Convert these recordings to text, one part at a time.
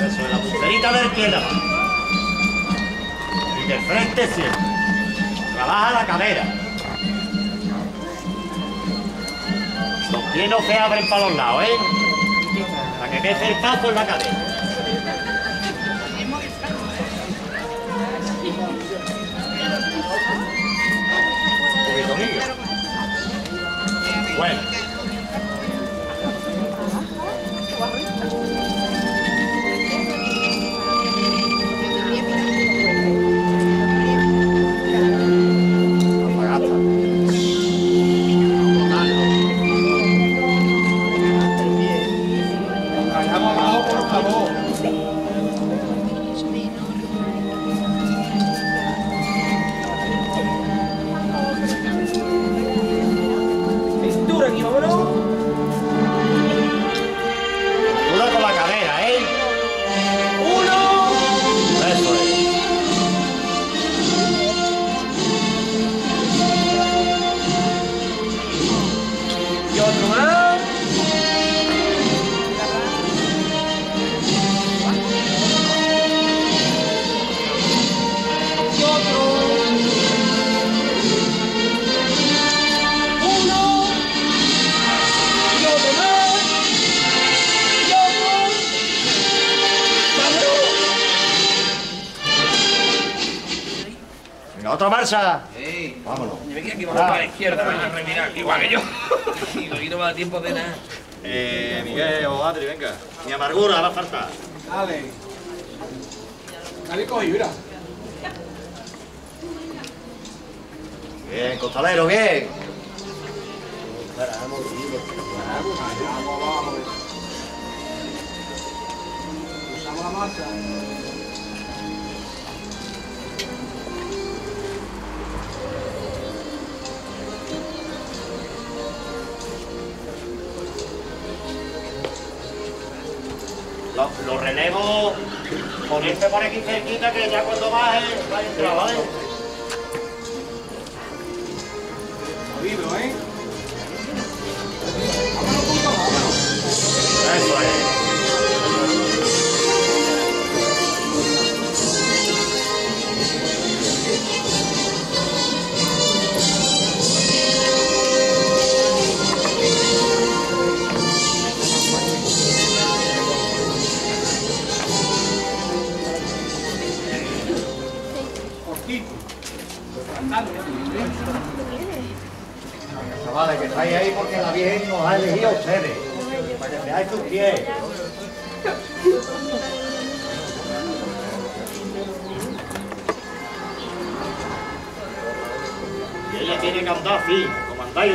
Eso es la punterita de la izquierda. De frente siempre. Trabaja la cadera. Los pies no se abren para los lados, ¿eh? Para que quede paso en la cadera. Otra marcha. Ey, Vámonos. yo me quedé aquí vamos para la izquierda, para remirar, igual que yo. Y aquí no me da tiempo de nada. Eh, Miguel o Adri, venga. Ni amargura va a faltar. Dale. Dale, coge, mira. Bien, costalero, bien. Vamos, vamos. Usamos la marcha. Los lo relevos, ponerte por aquí cerquita que ya cuando baje va a entrar, ¿vale? Chavales, que estáis ahí porque la Virgen os ha elegido a ustedes. Para que veáis sus pies. Y ella tiene que andar así, como andáis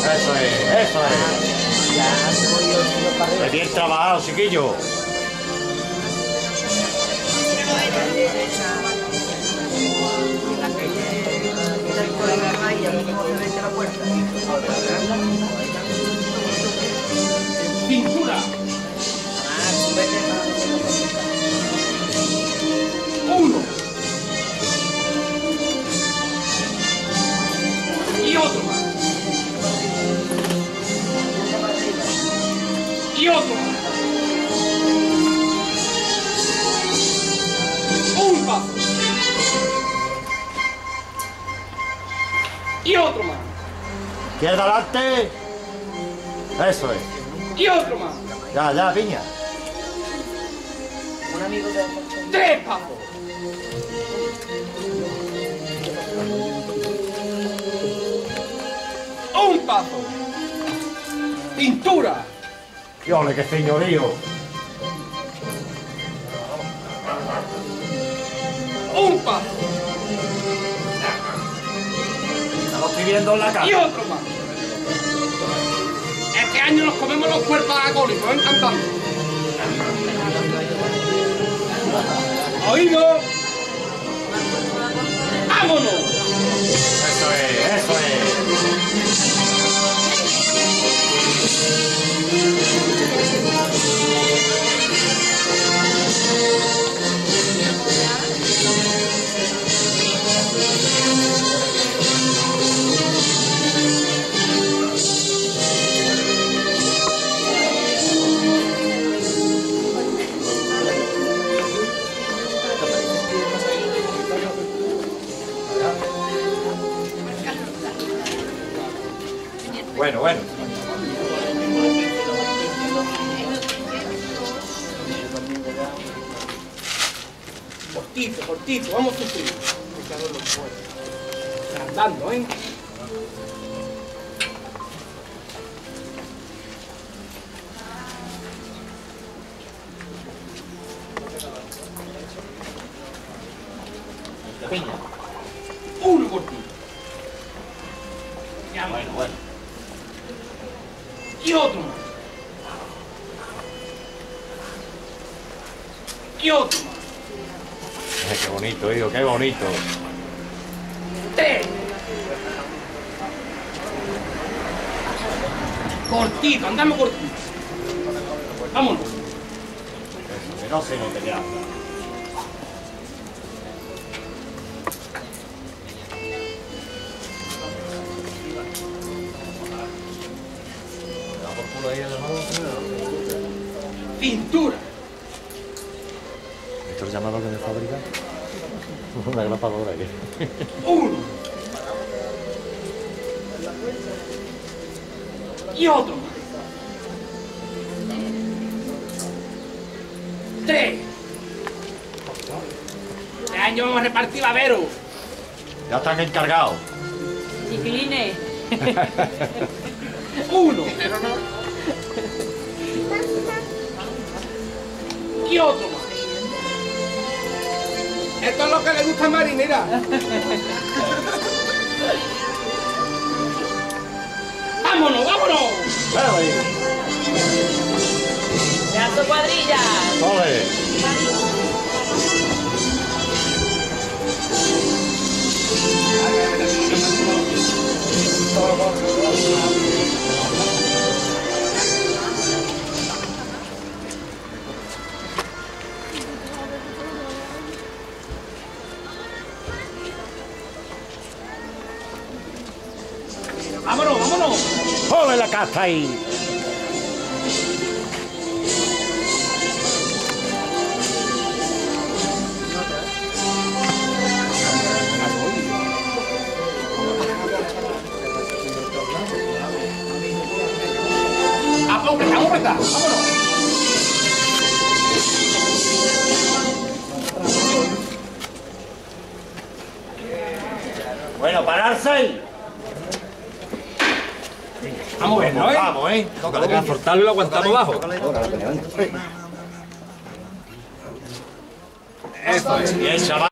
Eso es, eso es. Ya, voy yo. Qué bien trabajado, chiquillo. Y otro más. Izquierda adelante. Eso es. Y otro más. Ya, ya, piña. Tres pasos. Un paso. Pintura. ¡Qué ole, qué señorío! Un paso. En la Y otro más. Este año nos comemos los cuerpos agónicos, ven cantando. Oído. Cortito, cortito, vamos a sufrir. Andando, ¿eh? Piña. Uno cortito. Ya, Bueno, bueno. Y otro más. Y otro más. Qué bonito, hijo, qué bonito. Tres. Cortito, andamos cortito. Vámonos. Eso, que no se note ya. Pintura. ¿Esto es llamado que de fábrica? Una grapadora que. Uno. Y otro más. Tres. Este año vamos a repartir babero. Ya están encargados. Chiquilines. Uno. Y otro más. Esto es lo que le gusta a Marinera. ¡Vámonos, vámonos! Bueno, ahí. ¡Pedazo cuadrilla! ¡Ole! ¡Vámonos, vámonos! ¡Ole la casa ahí! Bueno, pararse ahí. Vamos a verlo, ¿eh? Vamos, ¿eh? Tócale, Vamos a cortarlo y lo aguantamos abajo. Bien, chaval.